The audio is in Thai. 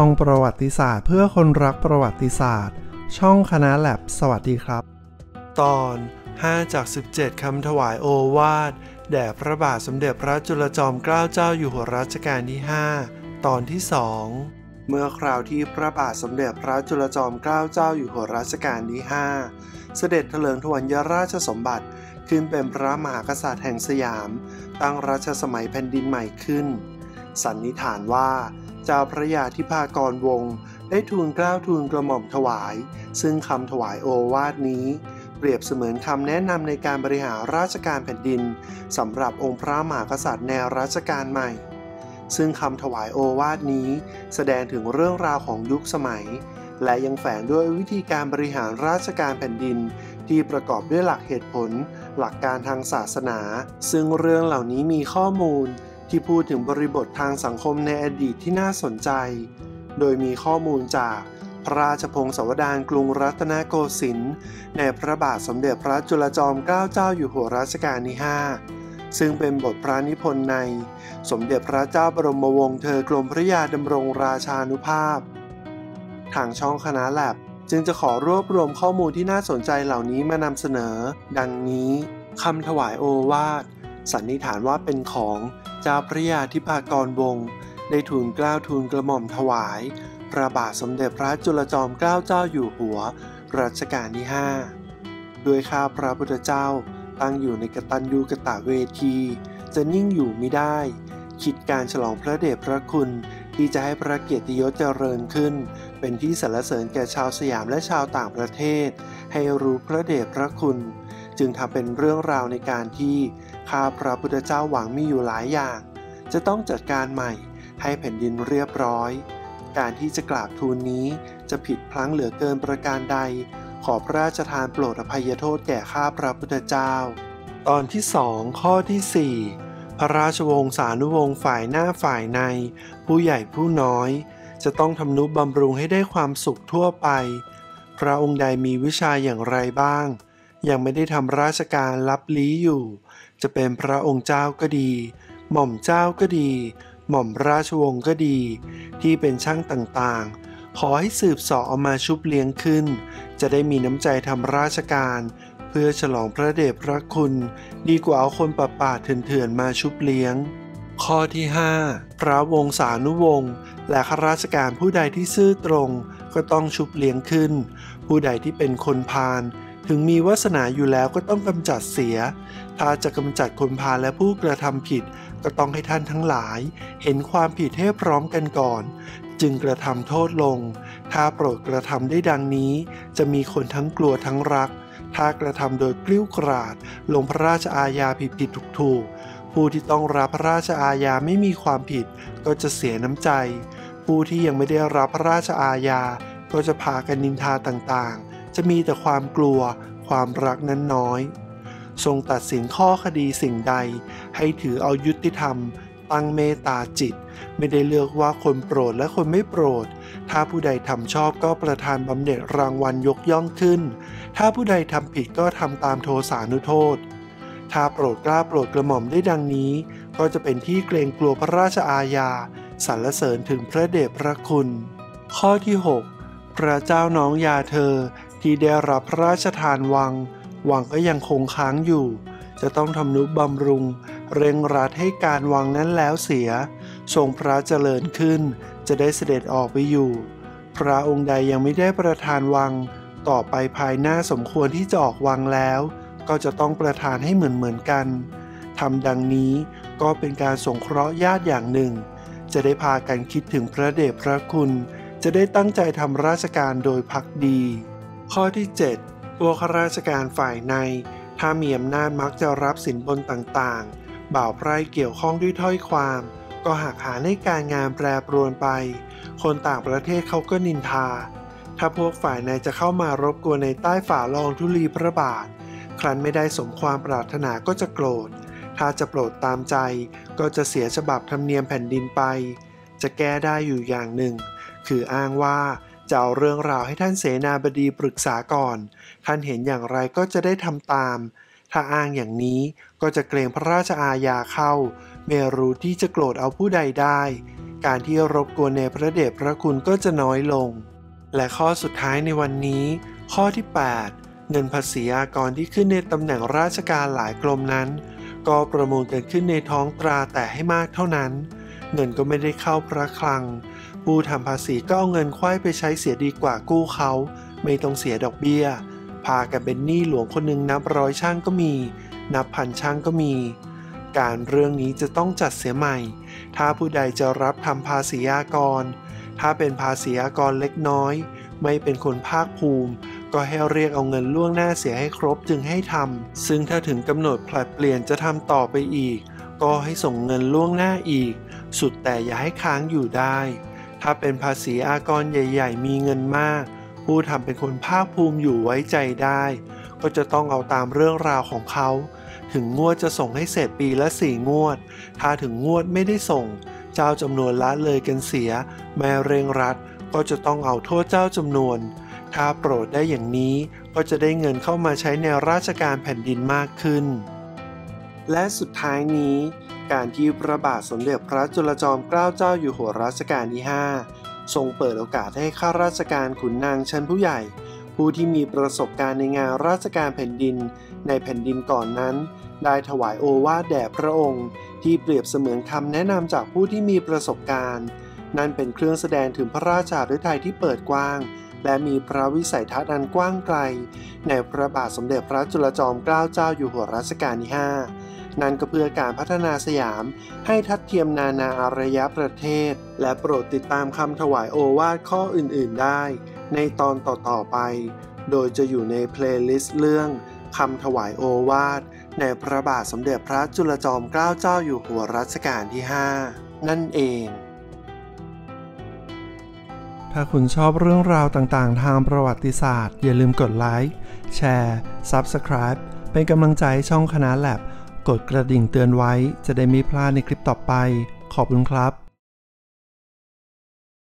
ช่องประวัติศาสตร์ เพื่อคนรักประวัติศาสตร์ ช่องคณะแลบสวัสดีครับ ตอน 5 จาก 17 คำถวายโอวาท แด่พระบาทสมเด็จพระจุลจอมเกล้าเจ้าอยู่หัวรัชกาลที่ 5 ตอนที่2เมื่อคราวที่พระบาทสมเด็จพระจุลจอมเกล้าเจ้าอยู่หัวรัชกาลที่ 5 เสด็จเถลิงถวัลยราชสมบัติขึ้นเป็นพระมหากษัตริย์แห่งสยาม ตั้งรัชสมัยแผ่นดินใหม่ขึ้น สันนิษฐานว่า เจ้าพระยาธิพากรวงศ์ได้ทูลเกล้าทูลกระหม่อมถวาย ซึ่งคำถวายโอวาทนี้ เปรียบเสมือนคำแนะนำในการบริหารราชการแผ่นดินสำหรับองค์พระมหากษัตริย์ในวรัชกาลใหม่ ซึ่งคำถวายโอวาทนี้ แสดงถึงเรื่องราวของยุคสมัย และยังแฝงด้วยวิธีการบริหารราชการแผ่นดิน ที่ประกอบด้วยหลักเหตุผล หลักการทางศาสนา ซึ่งเรื่องเหล่านี้มีข้อมูล ที่พูดถึงบริบททางสังคมในอดีตที่น่าสนใจ โดยมีข้อมูลจากพระราชพงศาวดารกรุงรัตนโกสินทร์ในพระบาทสมเด็จพระจุลจอมเกล้าเจ้าอยู่หัวรัชกาลที่ 5 ซึ่งเป็นบทพระนิพนธ์ใน สมเด็จพระเจ้าบรมวงศ์เธอกรมพระยาดำรงราชานุภาพ ทางช่องคณะแลบจึงจะขอรวบรวมข้อมูลที่น่าสนใจเหล่านี้มานำเสนอ ดังนี้คำถวายโอวาทสันนิษฐานว่าเป็นของ เจ้าพระยาธิพากรวงศ์ได้ทูลเกล้าทูลกระหม่อมถวาย พระบาทสมเด็จพระจุลจอมเกล้าเจ้าอยู่หัว รัชกาลที่ 5 โดยข้าพระพุทธเจ้าตั้งอยู่ในกตัญญูกะตะเวที จะนิ่งอยู่ไม่ได้ คิดการฉลองพระเดชพระคุณที่จะให้พระเกียรติยศเจริญขึ้น เป็นที่สรรเสริญแก่ชาวสยามและชาวต่างประเทศ ให้รู้พระเดชพระคุณ จึงทำเป็นเรื่องราวในการที่ข้าพระพุทธเจ้าหวังมีอยู่หลายอย่าง จะต้องจัดการใหม่ให้แผ่นดินเรียบร้อย การที่จะกราบทูลนี้จะผิดพลั้งเหลือเกินประการใด ขอพระราชทานโปรดอภัยโทษแก่ข้าพระพุทธเจ้า ตอนที่สองข้อที่ 4 พระราชวงศานุวงศ์ฝ่ายหน้าฝ่ายใน ผู้ใหญ่ผู้น้อย จะต้องทำนุบำรุงให้ได้ความสุขทั่วไป พระองค์ใดมีวิชาอย่างไรบ้าง ยังไม่ได้ทำราชการรับลี้อยู่ จะเป็นพระองค์เจ้าก็ดี หม่อมเจ้าก็ดี หม่อมราชวงศ์ก็ดี ที่เป็นช่างต่างๆ ขอให้สืบสอเอามาชุบเลี้ยงขึ้น จะได้มีน้ำใจทำราชการ เพื่อฉลองพระเดชพระคุณ ดีกว่าเอาคนป่าป่าเถื่อนๆมาชุบเลี้ยงข้อที่ 5 พระวงศานุวงศ์และข้าราชการผู้ใดที่ซื่อตรงก็ต้องชุบเลี้ยงขึ้น ผู้ใดที่เป็นคนพาล ถึงมีวาสนาอยู่แล้วก็ต้องกำจัดเสีย ถ้าจะกำจัดคนพาและผู้กระทำผิด ก็ต้องให้ท่านทั้งหลาย เห็นความผิดให้พร้อมกันก่อน จึงกระทำโทษลง ถ้าโปรดกระทำได้ดังนี้ จะมีคนทั้งกลัวทั้งรัก ถ้ากระทำโดยกลิ้วกราด ลงพระราชอาญาผิดผิดถูกถูกผู้ที่ต้องรับพระราชอาญาไม่มีความผิด ก็จะเสียน้ำใจ ผู้ที่ยังไม่ได้รับพระราชอาญา ก็จะพากันนินทาต่างๆ จะมีแต่ความกลัว ความรักนั้นน้อย ทรงตัดสินข้อคดีสิ่งใด ให้ถือเอายุติธรรม ตั้งเมตตาจิต ไม่ได้เลือกว่าคนโปรดและคนไม่โปรด ถ้าผู้ใดทำชอบก็ประทานบำเหน็จรางวัลยกย่องขึ้น ถ้าผู้ใดทำผิดก็ทำตามโทสานุโทษถ้าโปรดกล้าโปรดกระหม่อมได้ดังนี้ ก็จะเป็นที่เกรงกลัวพระราชอาญาสรรเสริญถึงพระเดชพระคุณ ข้อที่ 6 พระเจ้าน้องยาเธอ ที่ได้รับพระราชทานวัง วังก็ยังคงค้างอยู่ จะต้องทำนุบำรุง เร่งรัดให้การวังนั้นแล้วเสีย ทรงพระเจริญขึ้น จะได้เสด็จออกไปอยู่ พระองค์ใดยังไม่ได้ประทานวัง ต่อไปภายหน้าสมควรที่จะออกวังแล้ว ก็จะต้องประทานให้เหมือนเหมือนกันทำดังนี้ก็เป็นการสงเคราะห์ญาติอย่างหนึ่ง จะได้พากันคิดถึงพระเดชพระคุณ จะได้ตั้งใจทำราชการโดยพักดี ข้อที่ 7 ตัวข้าราชการฝ่ายใน ถ้ามีอำนาจมักจะรับสินบนต่างๆ บ่าวไพร่เกี่ยวข้องด้วยถ้อยความ ก็หักหาในการงานแปรปรวนไป คนต่างประเทศเขาก็นินทา ถ้าพวกฝ่ายในจะเข้ามารบกวนในใต้ฝ่าลองทุลีพระบาท ครั้นไม่ได้สมความปรารถนาก็จะโกรธ ถ้าจะโปรดตามใจ ก็จะเสียฉบับธรรมเนียมแผ่นดินไป จะแก้ได้อยู่อย่างหนึ่ง คืออ้างว่า จะเอาเรื่องราวให้ท่านเสนาบดีปรึกษาก่อน ท่านเห็นอย่างไรก็จะได้ทำตาม ถ้าอ้างอย่างนี้ก็จะเกรงพระราชอาญาเข้าเมรู้ที่จะโกรธเอาผู้ใดได้ การที่รบกวนในพระเดชพระคุณก็จะน้อยลง และข้อสุดท้ายในวันนี้ ข้อที่ 8 เงินภาษีอากรที่ขึ้นในตำแหน่งราชการหลายกรมนั้น ก็ประมูลกันขึ้นในท้องตราแต่ให้มากเท่านั้น เงินก็ไม่ได้เข้าพระคลัง ผู้ทำภาษีก็เอาเงินควายไปใช้เสียดีกว่ากู้เขา ไม่ต้องเสียดอกเบี้ย พากันเป็นหนี้หลวงคนหนึ่งนับร้อยช่างก็มี นับพันช่างก็มี การเรื่องนี้จะต้องจัดเสียใหม่ ถ้าผู้ใดจะรับทำภาษีอากร ถ้าเป็นภาษีอากรเล็กน้อย ไม่เป็นคนภาคภูมิ ก็ให้เรียกเอาเงินล่วงหน้าเสียให้ครบจึงให้ทำซึ่งถ้าถึงกำหนดผลัดเปลี่ยนจะทำต่อไปอีก ก็ให้ส่งเงินล่วงหน้าอีก สุดแต่อย่าให้ค้างอยู่ได้ ถ้าเป็นภาษีอากรใหญ่ ๆ มีเงินมาก ผู้ทำเป็นคนภาคภูมิอยู่ไว้ใจได้ ก็จะต้องเอาตามเรื่องราวของเขา ถึงงวดจะส่งให้เสร็จปีละสี่งวด ถ้าถึงงวดไม่ได้ส่ง เจ้าจำนวนละเลยกันเสีย แม่เร่งรัด ก็จะต้องเอาโทษเจ้าจำนวน ถ้าโปรดได้อย่างนี้ก็จะได้เงินเข้ามาใช้ในราชการแผ่นดินมากขึ้น และสุดท้ายนี้ การที่พระบาทสมเด็จพระจุลจอมเกล้าเจ้าอยู่หัวรัชกาลที่ 5 ทรงเปิดโอกาสให้ข้าราชการขุนนางชั้นผู้ใหญ่ ผู้ที่มีประสบการณ์ในงานราชการแผ่นดิน ในแผ่นดินก่อนนั้น ได้ถวายโอวาทแด่พระองค์ ที่เปรียบเสมือนคำแนะนำจากผู้ที่มีประสบการณ์ นั่นเป็นเครื่องแสดงถึงพระราชาฤทัยที่เปิดกว้างและมีพระวิสัยทัศน์อันกว้างไกล ในพระบาทสมเด็จพระจุลจอมเกล้าเจ้าอยู่หัวรัชกาลที่ 5 นั่นก็เพื่อการพัฒนาสยาม ให้ทัดเทียมนานาอารยประเทศ และโปรดติดตามคำถวายโอวาทข้ออื่นๆได้ ในตอนต่อๆไป โดยจะอยู่ใน playlist เรื่องคำถวายโอวาทในพระบาทสมเด็จพระจุลจอมเกล้าเจ้าอยู่หัวรัชกาลที่ 5 นั่นเอง ถ้าคุณชอบเรื่องราวต่างๆ ทางประวัติศาสตร์ อย่าลืมกดไลค์ แชร์ Subscribe เป็นกำลังใจช่องคณะแลบ กดกระดิ่งเตือนไว้จะได้ไม่พลาดในคลิปต่อไป ขอบคุณครับ